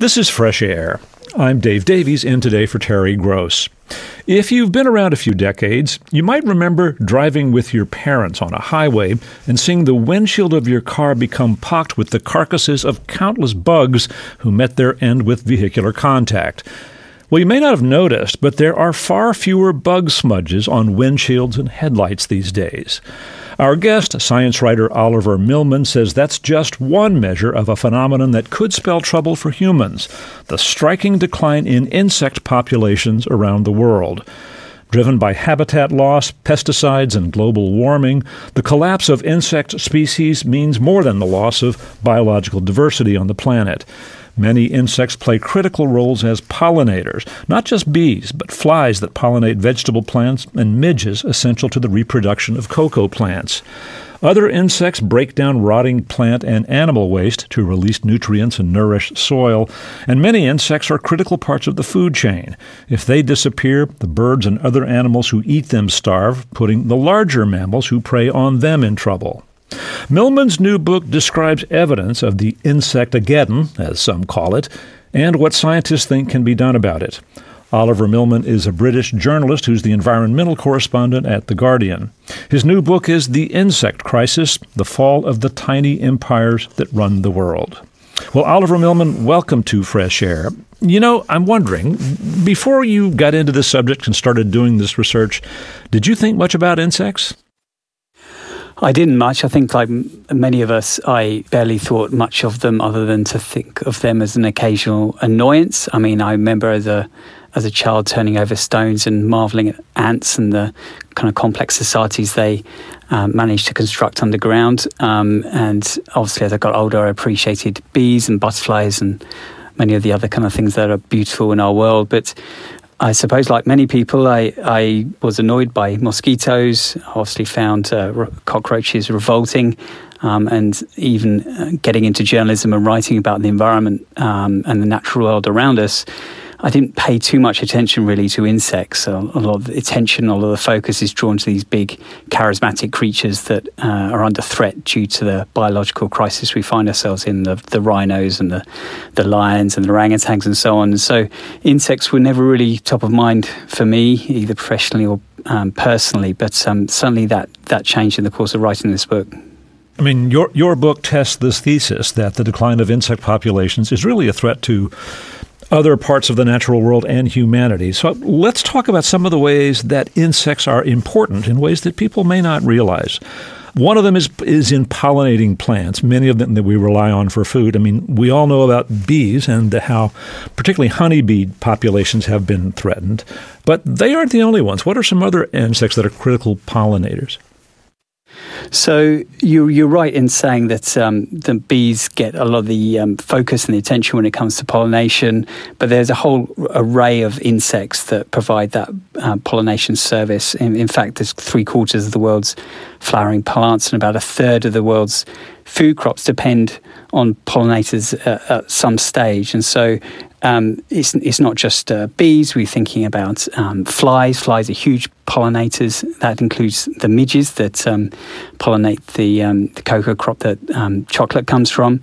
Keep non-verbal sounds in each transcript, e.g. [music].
This is Fresh Air. I'm Dave Davies in today for Terry Gross. If you've been around a few decades, you might remember driving with your parents on a highway and seeing the windshield of your car become pocked with the carcasses of countless bugs who met their end with vehicular contact. Well, you may not have noticed, but there are far fewer bug smudges on windshields and headlights these days. Our guest, science writer Oliver Milman, says that's just one measure of a phenomenon that could spell trouble for humans the striking decline in insect populations around the world. Driven by habitat loss, pesticides, and global warming, the collapse of insect species means more than the loss of biological diversity on the planet. Many insects play critical roles as pollinators, not just bees, but flies that pollinate vegetable plants and midges essential to the reproduction of cocoa plants. Other insects break down rotting plant and animal waste to release nutrients and nourish soil, and many insects are critical parts of the food chain. If they disappear, the birds and other animals who eat them starve, putting the larger mammals who prey on them in trouble. Milman's new book describes evidence of the insectageddon, as some call it, and what scientists think can be done about it. Oliver Milman is a British journalist who's the environmental correspondent at The Guardian. His new book is The Insect Crisis The Fall of the Tiny Empires That Run the World. Well, Oliver Milman, welcome to Fresh Air. You know, I'm wondering, before you got into this subject and started doing this research, did you think much about insects? I didn't much. I think, like many of us, I barely thought much of them other than to think of them as an occasional annoyance. I mean, I remember as a as a child turning over stones and marveling at ants and the kind of complex societies they um, managed to construct underground. Um, and obviously, as I got older, I appreciated bees and butterflies and many of the other kind of things that are beautiful in our world. But I suppose, like many people, I, I was annoyed by mosquitoes. I obviously found uh, cockroaches revolting, um, and even uh, getting into journalism and writing about the environment um, and the natural world around us. I didn't pay too much attention really to insects. a lot of attention, a lot of the focus is drawn to these big, charismatic creatures that uh, are under threat due to the biological crisis we find ourselves in the, the rhinos and the, the lions and the orangutans and so on. So, insects were never really top of mind for me, either professionally or um, personally. But um, certainly that, that changed in the course of writing this book. I mean, your your book tests this thesis that the decline of insect populations is really a threat to other parts of the natural world and humanity. So let's talk about some of the ways that insects are important in ways that people may not realize. One of them is is in pollinating plants. Many of them that we rely on for food. I mean, we all know about bees and how, particularly honeybee populations have been threatened, but they aren't the only ones. What are some other insects that are critical pollinators? So you, you're right in saying that um, the bees get a lot of the um, focus and the attention when it comes to pollination, but there's a whole array of insects that provide that uh, pollination service. In, in fact, there's three quarters of the world's flowering plants and about a third of the world's food crops depend on pollinators at, at some stage. And so um, it's, it's not just uh, bees, we're thinking about um, flies. Flies are huge pollinators. That includes the midges that um, pollinate the, um, the cocoa crop that um, chocolate comes from.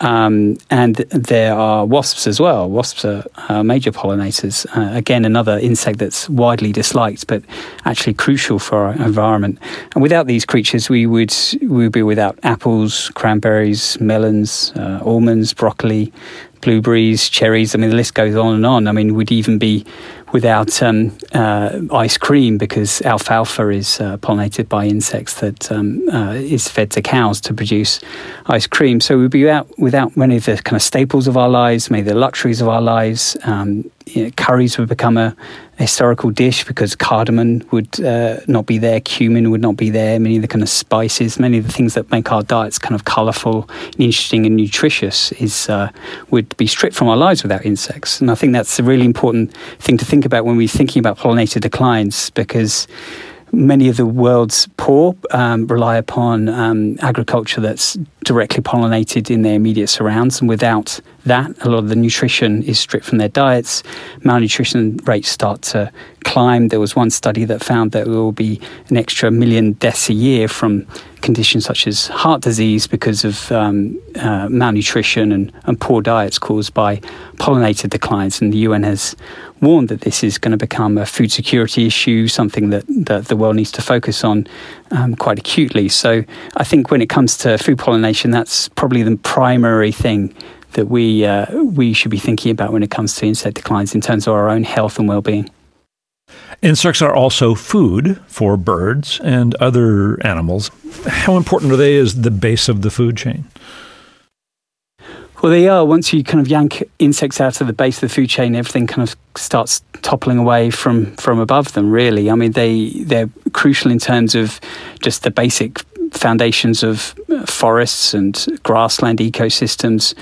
Um, and there are wasps as well. Wasps are major pollinators. Uh, again, another insect that's widely disliked, but actually crucial for our environment. And without these creatures, we would we would be without apples, cranberries, melons, uh, almonds, broccoli, blueberries, cherries. I mean, the list goes on and on. I mean, we'd even be without um, uh, ice cream because alfalfa is uh, pollinated by insects that um, uh, is fed to cows to produce ice cream. So we'd be without, without many of the kind of staples of our lives, many of the luxuries of our lives. Um, you know, curries would become a, historical dish because cardamom would uh, not be there, cumin would not be there, many of the kind of spices, many of the things that make our diets kind of colourful, interesting, and nutritious is uh, would be stripped from our lives without insects. And I think that's a really important thing to think about when we're thinking about pollinator declines because many of the world's poor um, rely upon um, agriculture that's directly pollinated in their immediate surrounds. And without that, a lot of the nutrition is stripped from their diets. Malnutrition rates start to climb. There was one study that found that there will be an extra million deaths a year from conditions such as heart disease because of um, uh, malnutrition and, and poor diets caused by pollinator declines. And the UN has warned that this is going to become a food security issue, something that, that the world needs to focus on um, quite acutely. So I think when it comes to food pollination, that's probably the primary thing that we uh, we should be thinking about when it comes to insect declines in terms of our own health and well-being. Insects are also food for birds and other animals. How important are they as the base of the food chain? Well, they are. Once you kind of yank insects out of the base of the food chain, everything kind of starts toppling away from from above them. Really, I mean, they they're crucial in terms of just the basic foundations of forests and grassland ecosystems.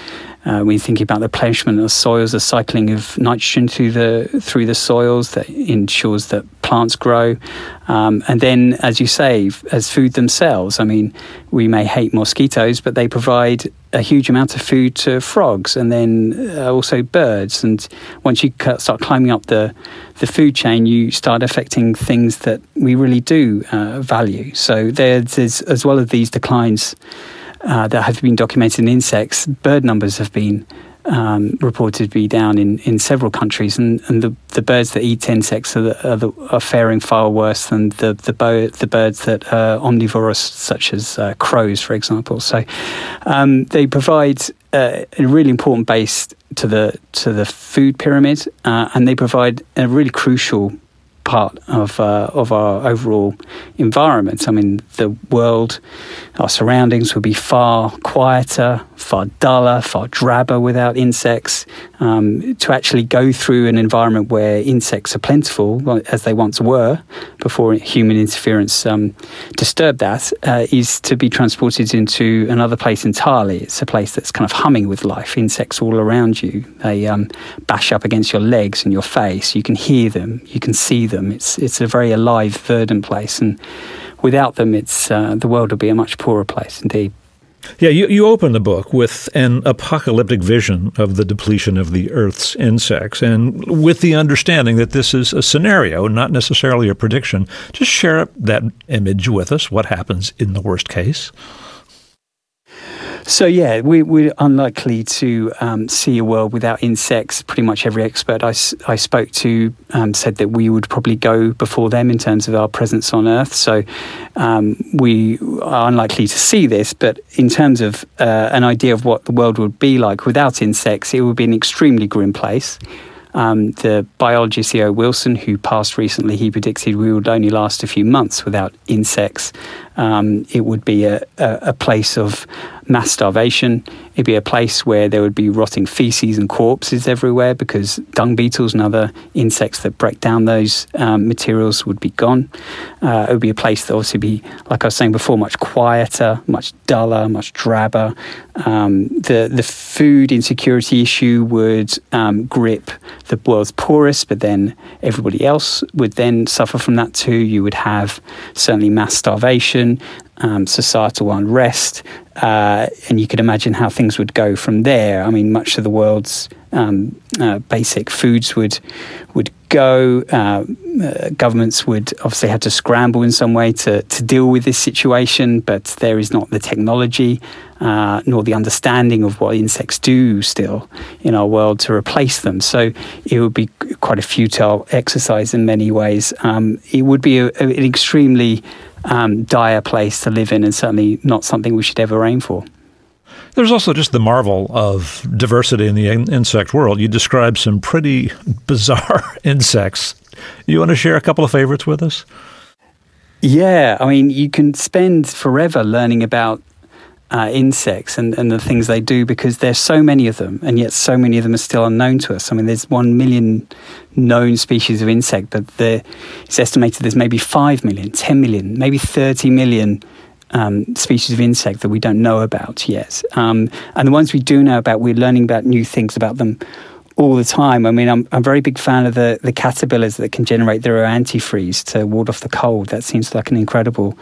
Uh, when you think about the replenishment of soils, the cycling of nitrogen through the through the soils that ensures that plants grow, um, and then, as you say, as food themselves. I mean, we may hate mosquitoes, but they provide a huge amount of food to frogs and then uh, also birds. And once you start climbing up the the food chain, you start affecting things that we really do uh, value. So there's, as well as these declines uh, that have been documented in insects, bird numbers have been um, reported to be down in, in several countries, and, and the, the birds that eat insects are, the, are, the, are faring far worse than the the, bo- the birds that are omnivorous, such as uh, crows, for example. So um, they provide uh, a really important base to the to the food pyramid, uh, and they provide a really crucial part of uh, of our overall environment. I mean, the world, our surroundings would be far quieter, far duller, far drabber without insects. Um, to actually go through an environment where insects are plentiful, as they once were before human interference um, disturbed that, uh, is to be transported into another place entirely. It's a place that's kind of humming with life. Insects all around you. They um, bash up against your legs and your face. You can hear them. You can see them. It's it's a very alive, verdant place, and without them, it's uh, the world would be a much poorer place indeed. Yeah, you, you open the book with an apocalyptic vision of the depletion of the Earth's insects, and with the understanding that this is a scenario, not necessarily a prediction. Just share that image with us. What happens in the worst case? So yeah, we, we're unlikely to um, see a world without insects. Pretty much every expert I, I spoke to um, said that we would probably go before them in terms of our presence on Earth. So um, we are unlikely to see this. But in terms of uh, an idea of what the world would be like without insects, it would be an extremely grim place. Um, the biologist E.O. Wilson, who passed recently, he predicted we would only last a few months without insects. Um, it would be a, a, a, place of mass starvation. It'd be a place where there would be rotting feces and corpses everywhere because dung beetles and other insects that break down those um, materials would be gone. Uh, it would be a place that obviously be, like I was saying before, much quieter, much duller, much drabber. Um, the the food insecurity issue would um, grip the world's poorest, but then everybody else would then suffer from that too. You would have certainly mass starvation, um, societal unrest, uh, and you could imagine how things would go from there. I mean, much of the world's um, uh, basic foods would would go. Uh, uh, governments would obviously have to scramble in some way to to deal with this situation, but there is not the technology uh, nor the understanding of what insects do still in our world to replace them. So it would be quite a futile exercise in many ways. Um, it would be a, a, an extremely um, dire place to live in, and certainly not something we should ever aim for. There's also just the marvel of diversity in the insect world. You describe some pretty [laughs] bizarre [laughs] insects. You want to share a couple of favorites with us? Yeah, I mean, you can spend forever learning about uh, insects and, and the things they do because there's so many of them, and yet so many of them are still unknown to us. I mean, there's one million known species of insect, but it's estimated there's maybe 5 million, 10 million, maybe 30 million um, species of insect that we don't know about yet. Um, and the ones we do know about, we're learning about new things about them all the time. I mean, I'm, I'm a very big fan of the, the caterpillars that can generate their own antifreeze to ward off the cold. That seems like an incredible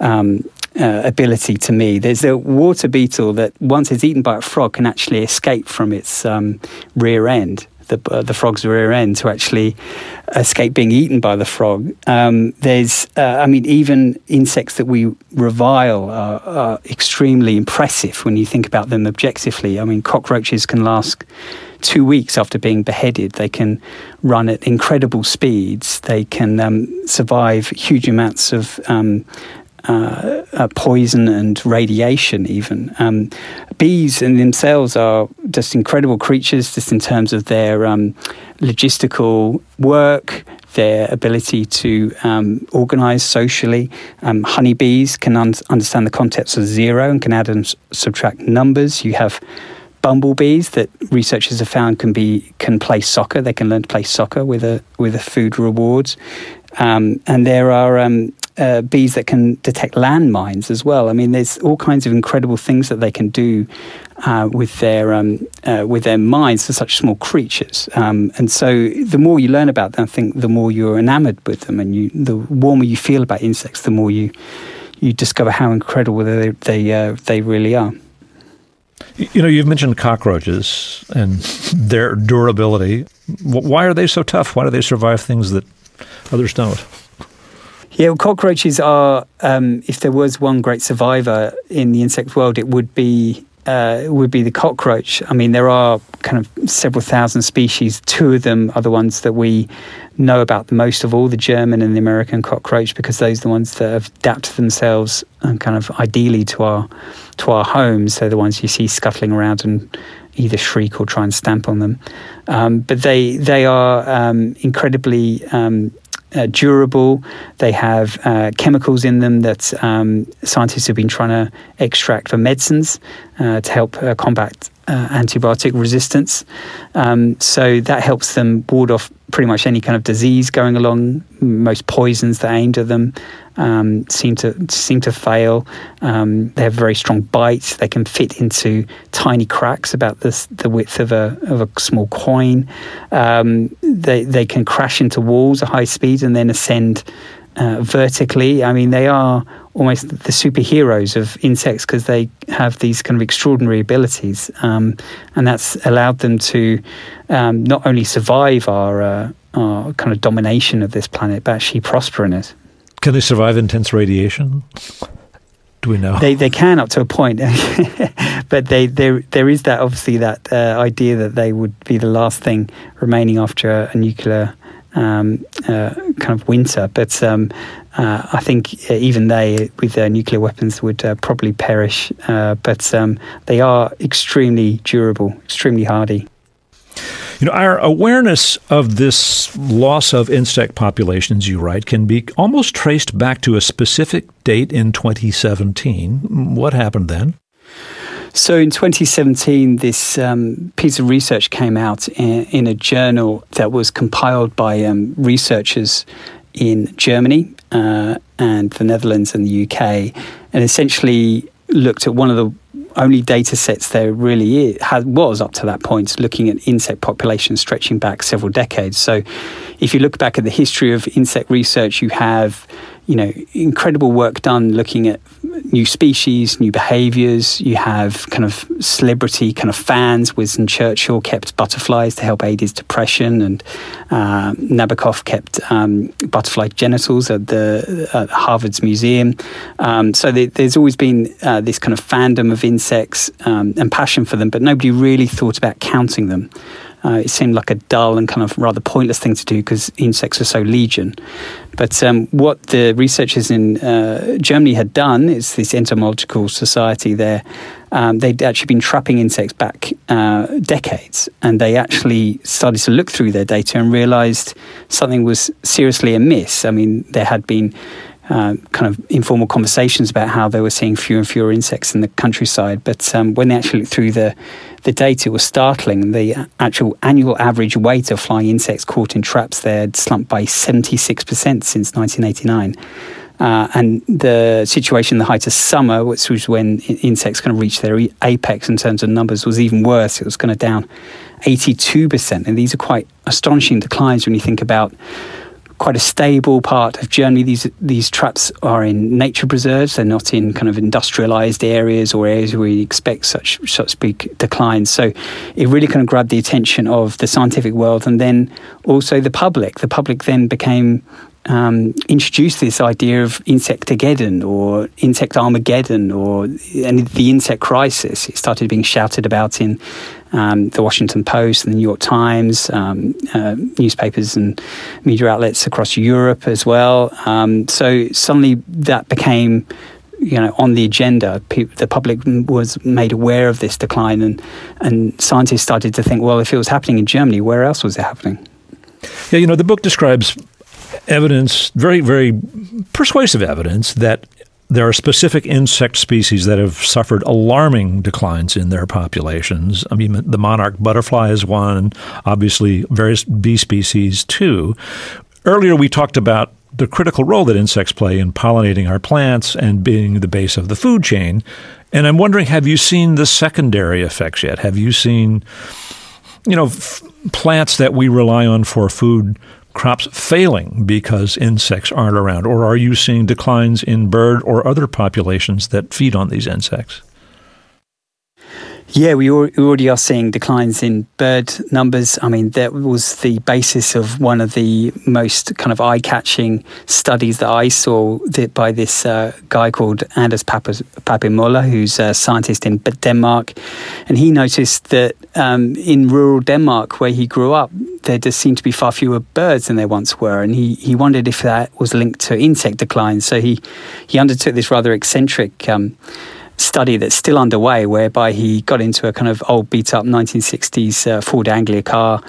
um, uh, ability to me. There's a water beetle that once it's eaten by a frog can actually escape from its um, rear end the, uh, the frog's rear end to actually escape being eaten by the frog. Um, there's, uh, I mean, even insects that we revile are, are, extremely impressive when you think about them objectively. I mean, cockroaches can last two weeks after being beheaded. They can run at incredible speeds. They can um, survive huge amounts of um, uh, uh, poison and radiation, even. Um, bees in themselves are just incredible creatures, just in terms of their um, logistical work, their ability to um, organize socially. Um, honeybees can un- understand the concepts of zero and can add and subtract numbers. You have bumblebees that researchers have found can be can play soccer. They can learn to play soccer with a with a food rewards. Um, and there are um, uh, bees that can detect landmines as well. I mean, there's all kinds of incredible things that they can do uh, with their um, uh, with their minds for such small creatures. Um, and so, the more you learn about them, I think the more you're enamored with them, and you the warmer you feel about insects, the more you you discover how incredible they they uh, they really are. You know, you've mentioned cockroaches and their durability. Why are they so tough? Why do they survive things that others don't? Yeah, well, cockroaches are. Um, if there was one great survivor in the insect world, it would be uh, would be the cockroach. I mean, there are kind of several thousand species. Two of them are the ones that we know about the most of all: the German and the American cockroach, because those are the ones that have adapted themselves and kind of ideally to our to our homes. They're the ones you see scuttling around and either shriek or try and stamp on them. Um, but they they are um, incredibly um, uh, durable. They have uh, chemicals in them that um, scientists have been trying to extract for medicines uh, to help uh, combat uh, antibiotic resistance. Um, so that helps them ward off pretty much any kind of disease going along. Most poisons that aimed at them um, seem to seem to fail. Um, they have very strong bites. They can fit into tiny cracks about this, the width of a of a small coin. Um, they they can crash into walls at high speed and then ascend uh, vertically. I mean, they are almost the superheroes of insects because they have these kind of extraordinary abilities, um, and that's allowed them to um, not only survive our, uh, our kind of domination of this planet, but actually prosper in it. Can they survive intense radiation? Do we know? They they can up to a point, [laughs] but they there there is that obviously that uh, idea that they would be the last thing remaining after a, a nuclear um, uh, kind of winter. But um, uh, I think uh, even they, with their nuclear weapons, would uh, probably perish. Uh, but um, they are extremely durable, extremely hardy. You know, our awareness of this loss of insect populations, you write, can be almost traced back to a specific date in 2017. What happened then? So in 2017, this um, piece of research came out in, in, a journal that was compiled by um, researchers in Germany uh, and the Netherlands and the UK, and essentially looked at one of the only data sets there really is, has, was up to that point, looking at insect populations stretching back several decades. So, if you look back at the history of insect research, you have you know, incredible work done looking at new species, new behaviors. You have kind of celebrity kind of fans. Winston Churchill kept butterflies to help aid his depression, and uh, Nabokov kept um, butterfly genitals at the at Harvard's museum. Um, so there, there's always been uh, this kind of fandom of insects um, and passion for them, but nobody really thought about counting them. Uh, it seemed like a dull and kind of rather pointless thing to do because insects are so legion. But um, what the researchers in uh, Germany had done is this entomological society there. Um, they'd actually been trapping insects back uh, decades, and they actually started to look through their data and realised something was seriously amiss. I mean, there had been uh, kind of informal conversations about how they were seeing fewer and fewer insects in the countryside. But um, when they actually looked through the, the data, was startling. The actual annual average weight of flying insects caught in traps there had slumped by 76% since 1989. Uh, and the situation in the height of summer, which was when insects kind of reached their apex in terms of numbers, was even worse. It was kind of down 82%. And these are quite astonishing declines when you think about quite a stable part of Germany. These these traps are in nature preserves; they're not in kind of industrialized areas or areas where we expect such such big declines. So it really kind of grabbed the attention of the scientific world, and then also the public. The public then became um, introduced this idea of insectageddon or insect Armageddon or and the insect crisis. It started being shouted about in um, the Washington Post and the New York Times, um, uh, newspapers and media outlets across Europe as well. Um, so suddenly that became you know, on the agenda. the public was made aware of this decline, and and scientists started to think, well, if it was happening in Germany, where else was it happening? Yeah, you know, the book describes evidence, very, very persuasive evidence, that there are specific insect species that have suffered alarming declines in their populations. I mean, the monarch butterfly is one, obviously, various bee species too. Earlier, we talked about the critical role that insects play in pollinating our plants and being the base of the food chain. And I'm wondering, have you seen the secondary effects yet? Have you seen, you know, f- plants that we rely on for food crops failing because insects aren't around? Or are you seeing declines in bird or other populations that feed on these insects? Yeah, we already are seeing declines in bird numbers. I mean, that was the basis of one of the most kind of eye catching studies that I saw by this uh, guy called Anders Pape-Møller, who's a scientist in Denmark. And he noticed that um, in rural Denmark, where he grew up, there just seemed to be far fewer birds than there once were. And he, he wondered if that was linked to insect decline. So he, he undertook this rather eccentric. Um, study that's still underway, whereby he got into a kind of old beat up 1960s uh, Ford Anglia car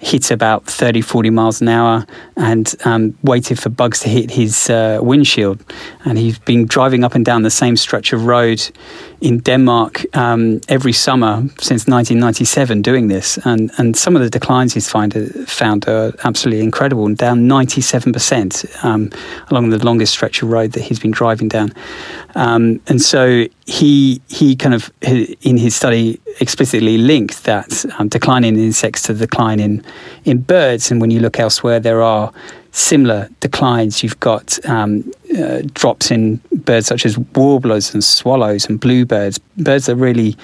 hit about 30, 40 miles an hour and um, waited for bugs to hit his uh, windshield. And he's been driving up and down the same stretch of road in Denmark um, every summer since 1997 doing this. And, and some of the declines he's find, uh, found are absolutely incredible, and down 97% um, along the longest stretch of road that he's been driving down. Um, and so he he kind of in his study explicitly linked that um, decline in insects to decline in in birds. And when you look elsewhere, there are similar declines. You've got um, uh, drops in birds such as warblers and swallows and bluebirds, birds that really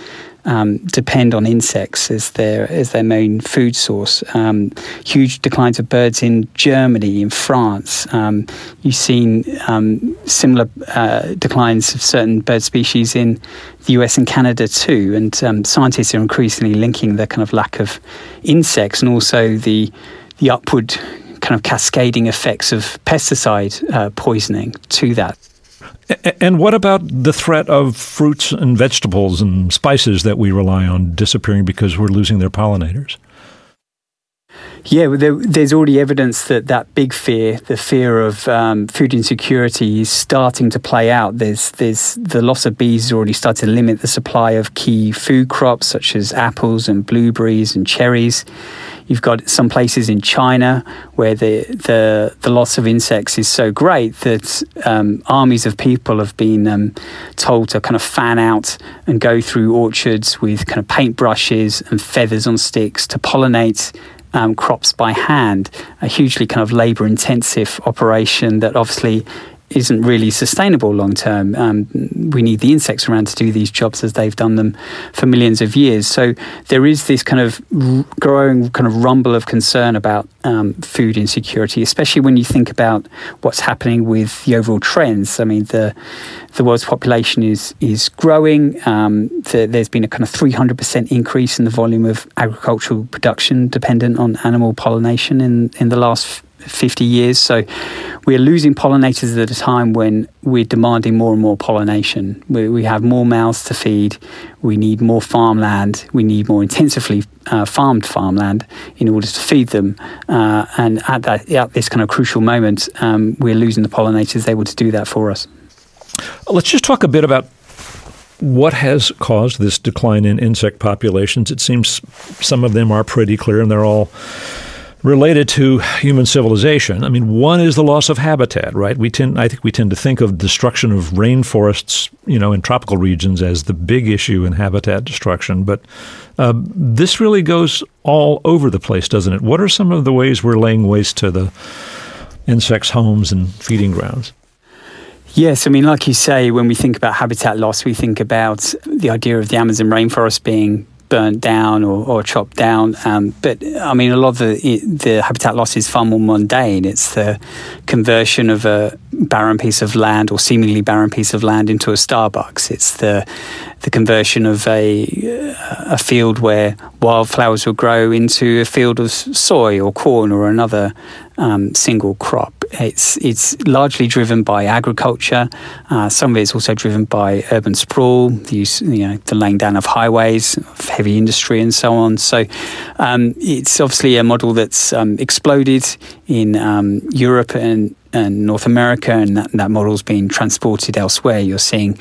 um, depend on insects as their as their main food source. Um, huge declines of birds in Germany, in France. Um, you've seen um, similar uh, declines of certain bird species in the US and Canada too. And um, scientists are increasingly linking the kind of lack of insects and also the the upward kind of cascading effects of pesticide uh, poisoning to that. And what about the threat of fruits and vegetables and spices that we rely on disappearing because we're losing their pollinators? Yeah, there, there's already evidence that that big fear, the fear of um, food insecurity, is starting to play out. There's, there's the loss of bees has already started to limit the supply of key food crops such as apples and blueberries and cherries. You've got some places in China where the the, the loss of insects is so great that um, armies of people have been um, told to kind of fan out and go through orchards with kind of paintbrushes and feathers on sticks to pollinate um, crops by hand, a hugely kind of labour intensive operation that obviously isn't really sustainable long term. Um, we need the insects around to do these jobs as they've done them for millions of years. So there is this kind of growing kind of rumble of concern about um, food insecurity, especially when you think about what's happening with the overall trends. I mean, the the world's population is is growing. Um, the, there's been a kind of 300% increase in the volume of agricultural production dependent on animal pollination in in the last 50 years. So we're losing pollinators at a time when we're demanding more and more pollination. We, we have more mouths to feed. We need more farmland. We need more intensively uh, farmed farmland in order to feed them. Uh, and at that, at this kind of crucial moment, um, we're losing the pollinators able to do that for us. Let's just talk a bit about what has caused this decline in insect populations. It seems some of them are pretty clear, and they're all related to human civilization. I mean, one is the loss of habitat, right? We tend, I think, we tend to think of destruction of rainforests, you know, in tropical regions as the big issue in habitat destruction, but uh, this really goes all over the place, doesn't it? What are some of the ways we're laying waste to the insects' homes and feeding grounds. Yes, I mean, like you say, when we think about habitat loss, we think about the idea of the Amazon rainforest being burnt down or, or chopped down. Um, but I mean, a lot of the, the habitat loss is far more mundane. It's the conversion of a barren piece of land or seemingly barren piece of land into a Starbucks. It's the the conversion of a a field where wildflowers will grow into a field of soy or corn or another um, single crop. It's it's largely driven by agriculture. Uh, some of it is also driven by urban sprawl, the use, you know, the laying down of highways, of heavy industry, and so on. So um, it's obviously a model that's um, exploded in um, Europe and, and North America, and that, that model's being transported elsewhere. You're seeing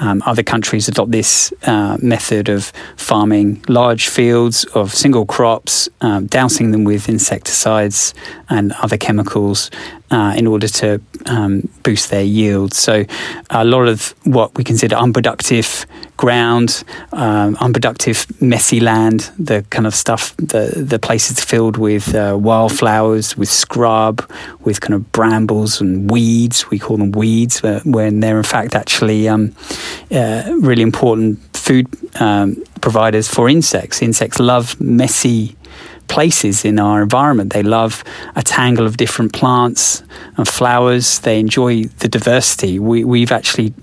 um, other countries adopt this uh, method of farming large fields of single crops, um, dousing them with insecticides and other chemicals uh, in order to um, boost their yield. So, a lot of what we consider unproductive ground, um, unproductive, messy land, the kind of stuff, the, the places filled with uh, wildflowers, with scrub, with kind of brambles and weeds. We call them weeds, when they're in fact actually um, uh, really important food um, providers for insects. Insects love messy places in our environment. They love a tangle of different plants and flowers. They enjoy the diversity. We, we've actually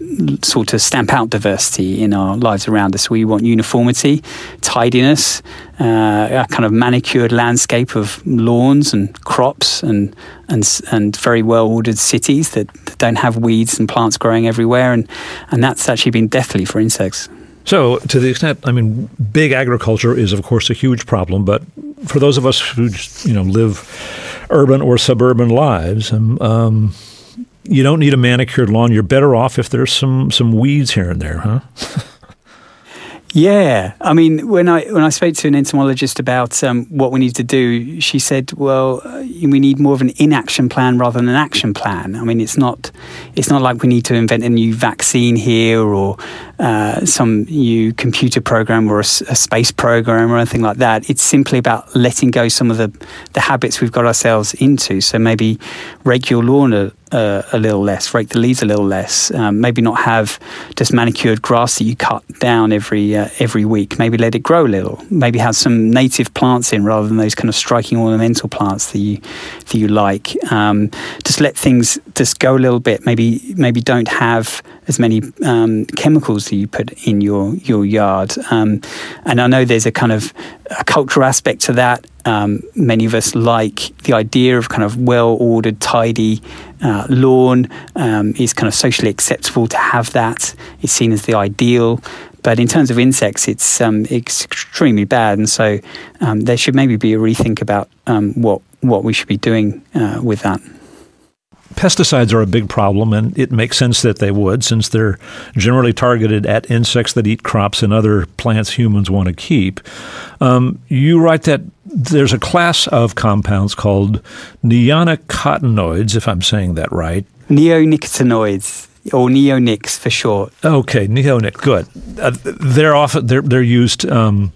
sort of stamp out diversity in our lives around us. We want uniformity, tidiness, uh, a kind of manicured landscape of lawns and crops and and and very well ordered cities that, that don't have weeds and plants growing everywhere. And and that's actually been deathly for insects. So, to the extent, I mean, big agriculture is, of course, a huge problem. But for those of us who, you know, live urban or suburban lives, um, um, you don't need a manicured lawn. You're better off if there's some some weeds here and there, huh? [laughs] Yeah, I mean, when I when I spoke to an entomologist about um, what we need to do, she said, "Well, uh, we need more of an inaction plan rather than an action plan." I mean, it's not it's not like we need to invent a new vaccine here or uh, some new computer program or a, a, space program or anything like that. It's simply about letting go some of the the habits we've got ourselves into. So maybe rake your lawn a, uh, a little less, rake the leaves a little less. Um, maybe not have just manicured grass that you cut down every uh, every week. Maybe let it grow a little. Maybe have some native plants in rather than those kind of striking ornamental plants that you that you like. Um, just let things just go a little bit. Maybe maybe don't have as many um, chemicals that you put in your your yard. Um, and I know there's a kind of a cultural aspect to that. Um, many of us like the idea of kind of well ordered, tidy uh, lawn. Um, is kind of socially acceptable to have that. It's seen as the ideal. But in terms of insects, it's, um, extremely bad, and so um, there should maybe be a rethink about what what we should be doing uh, with that pesticides are a big problem, and it makes sense that they would, since they're generally targeted at insects that eat crops and other plants humans want to keep. Um, you write that there's a class of compounds called neonicotinoids, if I'm saying that right. Neonicotinoids or neonics for short. Okay, neonic. Good. Uh, they're often they're they're used um,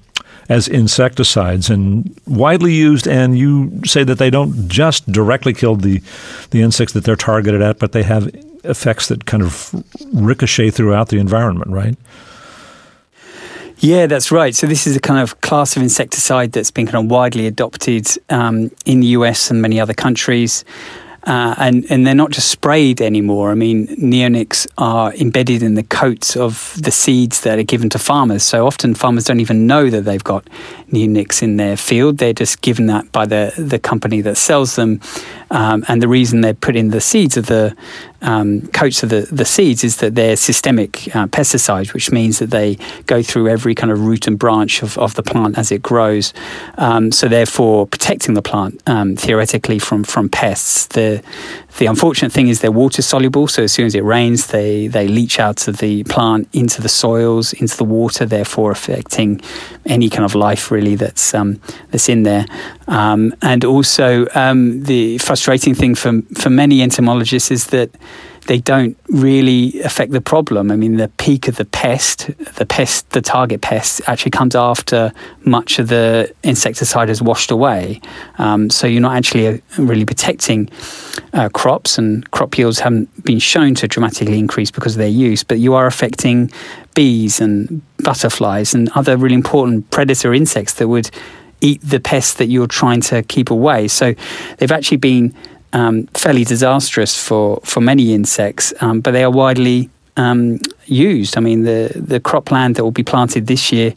as insecticides and widely used. And you say that they don't just directly kill the the insects that they're targeted at, but they have effects that kind of ricochet throughout the environment, right? Yeah, that's right. So this is a kind of class of insecticide that's been kind of widely adopted um, in the US and many other countries. Uh, and and they're not just sprayed anymore. I mean, neonics are embedded in the coats of the seeds that are given to farmers. So often farmers don't even know that they've got neonics in their field. They're just given that by the the company that sells them. Um, and the reason they put in the seeds of the um, coats of the, the seeds is that they're systemic uh, pesticides, which means that they go through every kind of root and branch of, of the plant as it grows. Um, so therefore, protecting the plant um, theoretically from from pests. The the unfortunate thing is they're water soluble, so as soon as it rains, they, they leach out of the plant into the soils, into the water, therefore affecting any kind of life really that's um, that's in there. Um, and also, um, the frustrating thing for, for many entomologists is that they don't really affect the problem. I mean, the peak of the pest, the pest, the target pest, actually comes after much of the insecticide has washed away. Um, so you're not actually uh, really protecting uh, crops, and crop yields haven't been shown to dramatically increase because of their use. But you are affecting bees and butterflies and other really important predator insects that would eat the pests that you're trying to keep away. So they've actually been um, fairly disastrous for, for many insects, um, but they are widely um, used. I mean, the, the cropland that will be planted this year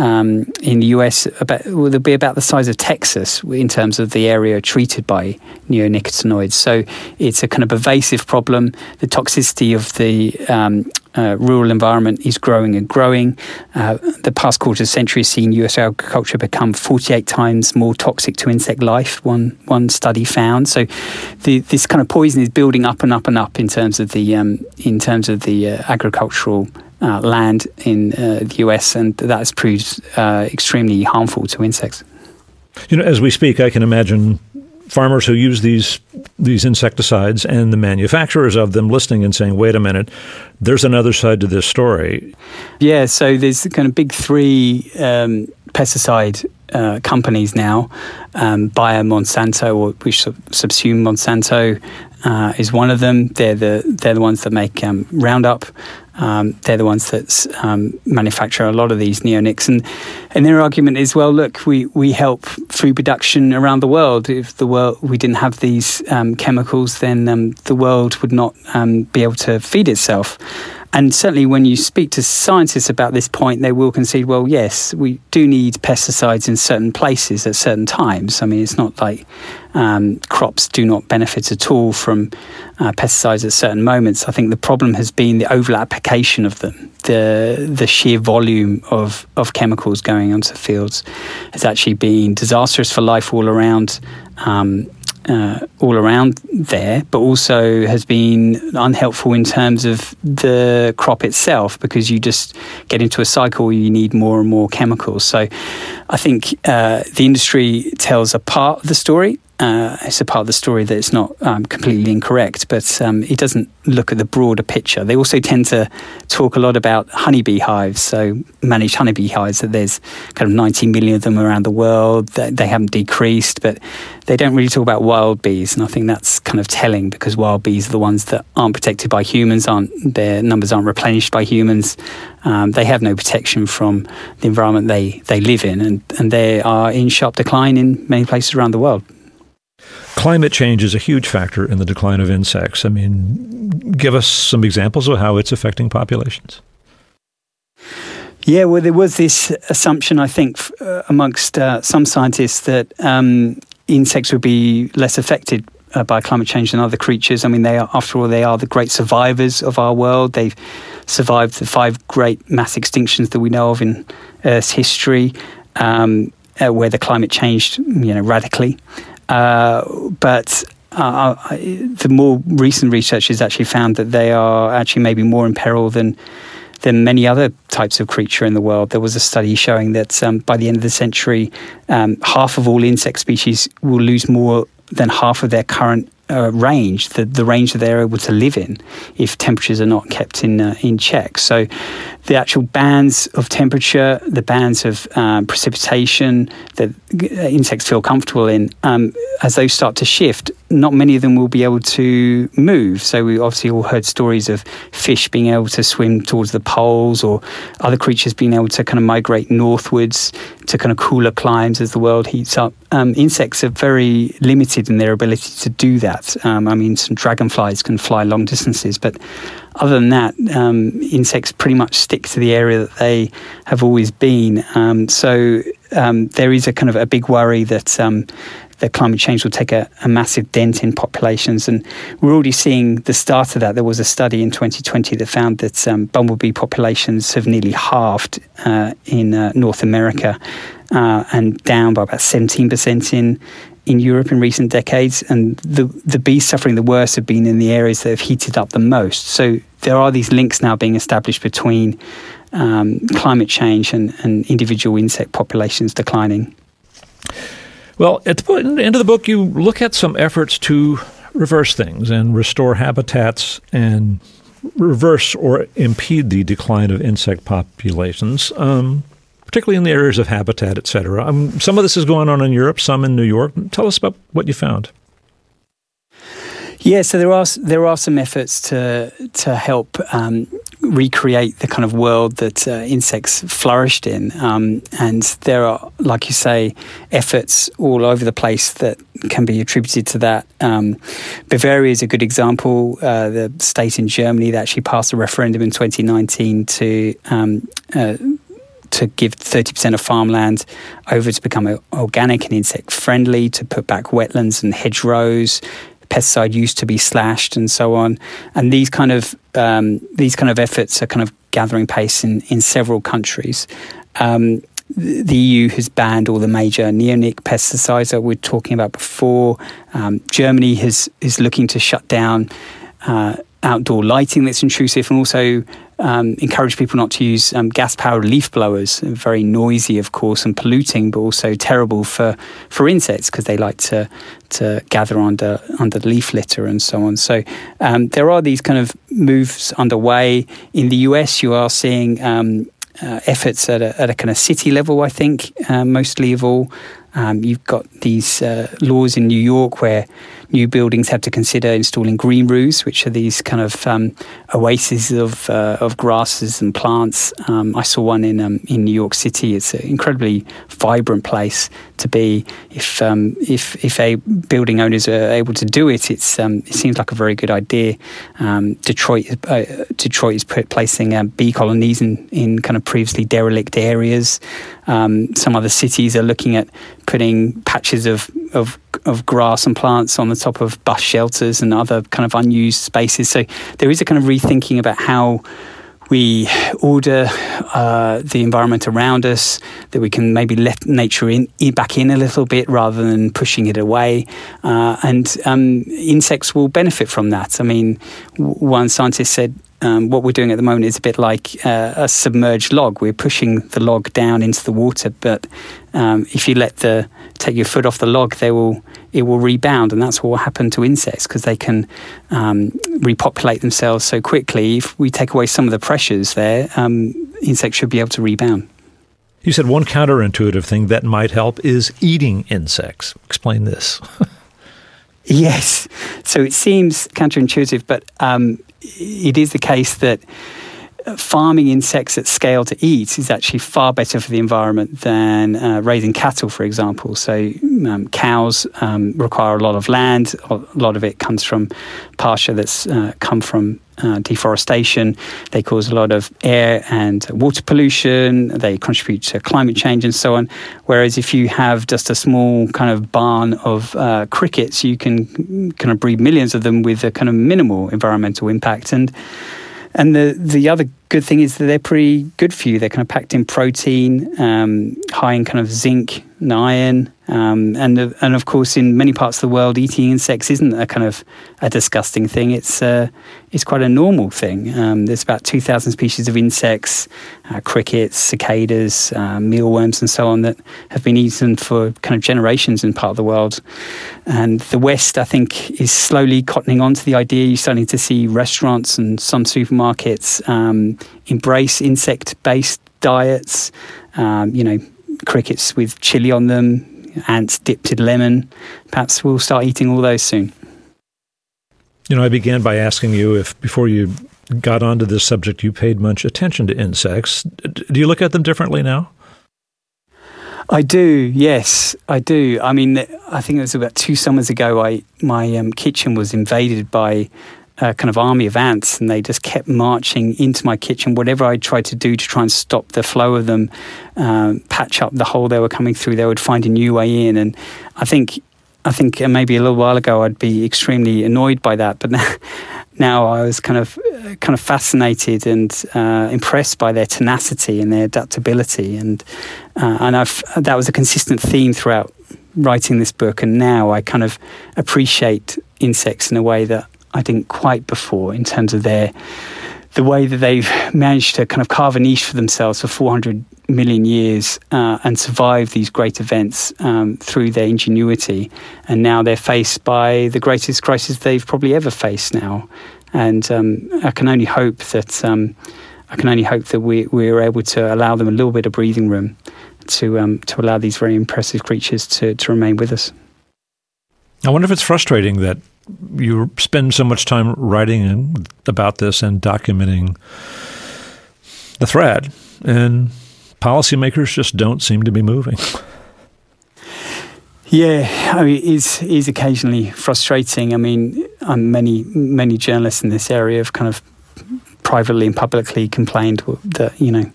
um, in the US about, will be about the size of Texas in terms of the area treated by neonicotinoids. So it's a kind of pervasive problem. The toxicity of the um, uh, rural environment is growing and growing. Uh, the past quarter century has seen US agriculture become 48 times more toxic to insect life, one, one study found. So the, this kind of poison is building up and up and up in terms of the, um, in terms of the uh, agricultural uh, land in uh, the US, and that has proved uh, extremely harmful to insects. You know, as we speak, I can imagine farmers who use these these insecticides and the manufacturers of them listening and saying, "Wait a minute, there's another side to this story." Yeah, so there's kind of big three um, pesticide uh, companies now. Um, Bayer, Monsanto, or which subsume Monsanto, uh, is one of them. They're the they're the ones that make um, Roundup. Um, they're the ones that um, manufacture a lot of these neonics, and and their argument is, well, look, we, we help food production around the world. If the world we didn't have these um, chemicals, then um, the world would not um, be able to feed itself. And certainly, when you speak to scientists about this point, they will concede, well, yes, we do need pesticides in certain places at certain times. I mean, it's not like um, crops do not benefit at all from uh, pesticides at certain moments. I think the problem has been the over application of them. The the sheer volume of, of chemicals going onto fields has actually been disastrous for life all around. Um, uh, all around there, but also has been unhelpful in terms of the crop itself because you just get into a cycle you need more and more chemicals. So I think uh, the industry tells a part of the story uh, it's a part of the story that it's not um, completely incorrect, but um, it doesn't look at the broader picture. They also tend to talk a lot about honeybee hives, so managed honeybee hives, that there's kind of 90 million of them around the world, that they haven't decreased, but they don't really talk about wild bees. And I think that's kind of telling because wild bees are the ones that aren't protected by humans, aren't their numbers aren't replenished by humans. Um, they have no protection from the environment they, they live in, and, and they are in sharp decline in many places around the world. Climate change is a huge factor in the decline of insects. I mean, give us some examples of how it's affecting populations. Yeah, well, there was this assumption, I think, uh, amongst uh, some scientists that um, insects would be less affected uh, by climate change than other creatures. I mean, they are, after all, they are the great survivors of our world. They've survived the five great mass extinctions that we know of in Earth's history, um, uh, where the climate changed, you know, radically. Uh, but uh, the more recent research has actually found that they are actually maybe more in peril than than many other types of creature in the world. There was a study showing that um, by the end of the century, um, half of all insect species will lose more than half of their current uh, range, the, the range that they're able to live in, if temperatures are not kept in uh, in check. So, the actual bands of temperature, the bands of um, precipitation that insects feel comfortable in, um, as those start to shift, not many of them will be able to move. So, we obviously all heard stories of fish being able to swim towards the poles, or other creatures being able to kind of migrate northwards to kind of cooler climes as the world heats up. Um, insects are very limited in their ability to do that. Um, I mean, some dragonflies can fly long distances, but other than that, um, insects pretty much stick to the area that they have always been. Um, so um, there is a kind of a big worry that um, that climate change will take a, a, massive dent in populations. And we're already seeing the start of that. There was a study in 2020 that found that um, bumblebee populations have nearly halved uh, in uh, North America uh, and down by about 17% in in Europe in recent decades, and the the bees suffering the worst have been in the areas that have heated up the most. So there are these links now being established between um, climate change and, and individual insect populations declining. Well, at the end of the book, you look at some efforts to reverse things and restore habitats and reverse or impede the decline of insect populations, um, particularly in the areas of habitat, et cetera. Um, some of this is going on in Europe, some in New York. Tell us about what you found. Yeah, so there are there are some efforts to to help um, recreate the kind of world that uh, insects flourished in, um, and there are, like you say, efforts all over the place that can be attributed to that. Um, Bavaria is a good example. Uh, the state in Germany that actually passed a referendum in 2019 to um, uh, to give 30% of farmland over to become organic and insect friendly, to put back wetlands and hedgerows, pesticide use to be slashed and so on. And these kind of um, these kind of efforts are kind of gathering pace in, in several countries. Um, the EU has banned all the major neonic pesticides that we are talking about before. Um, Germany has is looking to shut down uh, outdoor lighting that's intrusive, and also um, encourage people not to use um, gas powered leaf blowers. Very noisy, of course, and polluting, but also terrible for, for insects because they like to to gather under under leaf litter and so on. So um, there are these kind of moves underway in the US. You are seeing. Um, uh, efforts at a, at a kind of city level, I think, uh, mostly of all. Um, you've got these uh, laws in New York where new buildings have to consider installing green roofs, which are these kind of um, oases of uh, of grasses and plants. Um, I saw one in um, in New York City. It's an incredibly vibrant place to be. If um, if if a building owners are able to do it, it's um, it seems like a very good idea. Detroit uh, Detroit is placing uh, bee colonies in in kind of previously derelict areas. some other cities are looking at putting patches of, of of grass and plants on the top of bus shelters and other kind of unused spaces. So there is a kind of rethinking about how we order uh, the environment around us, that we can maybe let nature in, in back in a little bit rather than pushing it away. Uh, and um, insects will benefit from that. I mean, one scientist said um, what we're doing at the moment is a bit like uh, a submerged log. We're pushing the log down into the water, but um, if you let the take your foot off the log, they will it will rebound, and that's what will happen to insects because they can um, repopulate themselves so quickly. If we take away some of the pressures there, um, insects should be able to rebound. You said one counterintuitive thing that might help is eating insects. Explain this. [laughs] yes, so it seems counterintuitive, but um, it is the case that farming insects at scale to eat is actually far better for the environment than uh, raising cattle, for example. So, um, cows um, require a lot of land. A lot of it comes from pasture that's uh, come from uh, deforestation. They cause a lot of air and water pollution. They contribute to climate change and so on. Whereas if you have just a small kind of barn of uh, crickets, you can kind of breed millions of them with a kind of minimal environmental impact. And and the the other good thing is that they're pretty good for you. They're kind of packed in protein, um, high in kind of zinc and iron, um, and and of course in many parts of the world, eating insects isn't a kind of a disgusting thing. It's uh, it's quite a normal thing. Um, there's about two thousand species of insects, uh, crickets, cicadas, uh, mealworms, and so on that have been eaten for kind of generations in part of the world. And the West, I think, is slowly cottoning on to the idea. You're starting to see restaurants and some supermarkets um, embrace insect-based diets. Um, you know, crickets with chili on them, ants dipped in lemon. Perhaps we'll start eating all those soon. You know, I began by asking you if before you got onto this subject, you paid much attention to insects. Do you look at them differently now? I do, yes, I do. I mean, I think it was about two summers ago. I my um, kitchen was invaded by a kind of army of ants, and they just kept marching into my kitchen. Whatever I tried to do to try and stop the flow of them, um, patch up the hole they were coming through, they would find a new way in. And I think, I think maybe a little while ago I'd be extremely annoyed by that, but now, [laughs] now I was kind of, kind of fascinated and uh, impressed by their tenacity and their adaptability, and uh, and I've that was a consistent theme throughout writing this book. And now I kind of appreciate insects in a way that I didn't quite before in terms of their the way that they've managed to kind of carve a niche for themselves for 400 million years uh, and survive these great events um, through their ingenuity. And now they're faced by the greatest crisis they've probably ever faced now. And um, I can only hope that um, I can only hope that we we're able to allow them a little bit of breathing room to um, to allow these very impressive creatures to, to remain with us. I wonder if it's frustrating that you spend so much time writing about this and documenting the threat, and policymakers just don't seem to be moving. [laughs] Yeah, I mean, it is is occasionally frustrating. I mean, um, many many journalists in this area have kind of privately and publicly complained that you know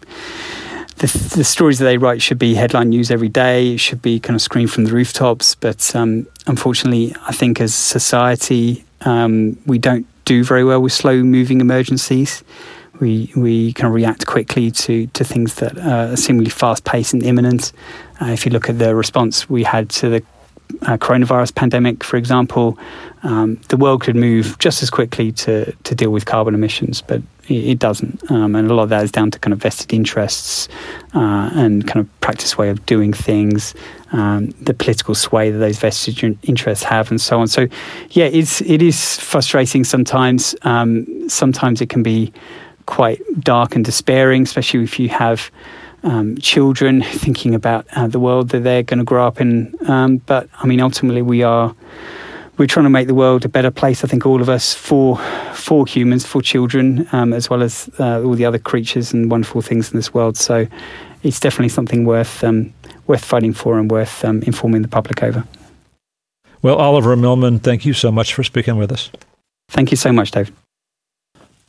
the, the stories that they write should be headline news every day. It should be kind of screamed from the rooftops. But um, unfortunately, I think as society, um, we don't do very well with slow moving emergencies. We we kind of react quickly to to things that are seemingly fast paced and imminent. Uh, if you look at the response we had to the uh, coronavirus pandemic, for example, um, the world could move just as quickly to, to deal with carbon emissions, but it, it doesn't. Um, and a lot of that is down to kind of vested interests uh, and kind of practice way of doing things, um, the political sway that those vested interests have, and so on. So, yeah, it's it is frustrating sometimes. Um, sometimes it can be quite dark and despairing, especially if you have um, children thinking about uh, the world that they're going to grow up in. Um, but I mean, ultimately, we are we're trying to make the world a better place. I think all of us for for humans, for children, um, as well as uh, all the other creatures and wonderful things in this world. So it's definitely something worth um, worth fighting for and worth um, informing the public over. Well, Oliver Milman, thank you so much for speaking with us. Thank you so much, Dave.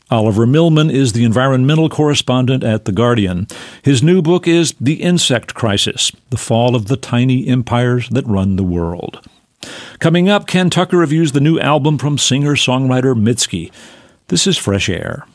Oliver Milman is the environmental correspondent at The Guardian. His new book is The Insect Crisis The Fall of the Tiny Empires That Run the World. Coming up, Ken Tucker reviews the new album from singer songwriter Mitski. This is Fresh Air.